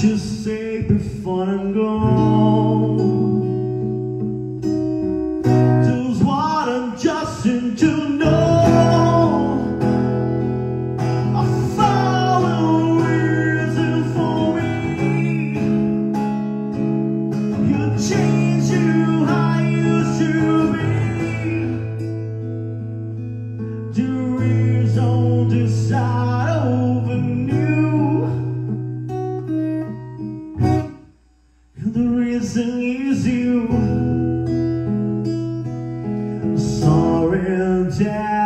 to say before I'm gone. reason is you. Sorry, Dad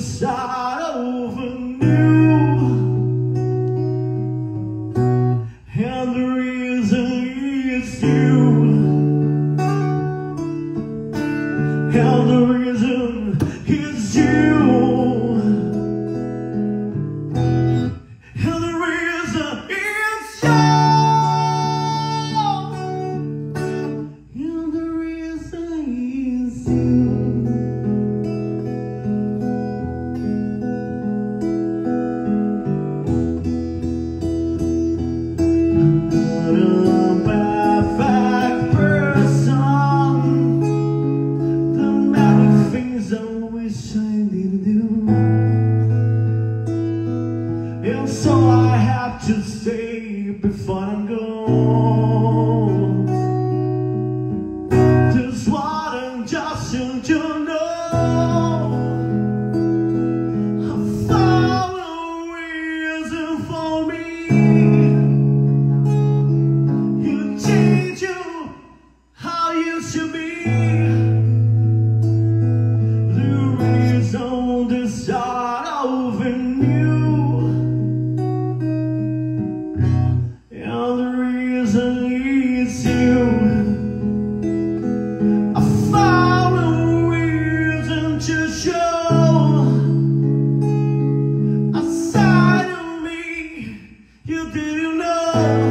things over overknew And the reason is you. And the And so I have to say before I'm gone start over new And the reason is you. I found a reason to show. A side of me you didn't know.